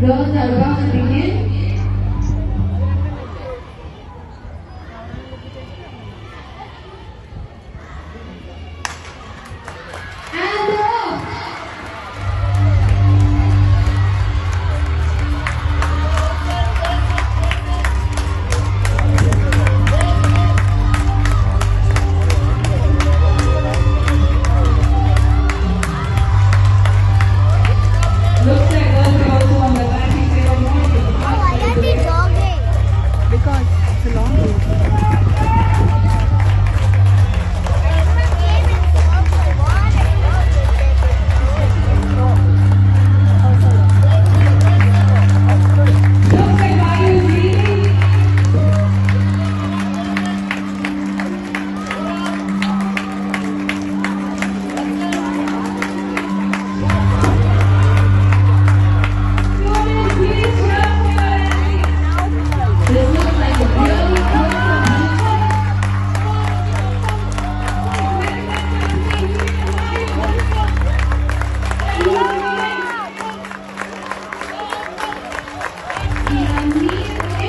不要紧张，不要担心。because it's a long road.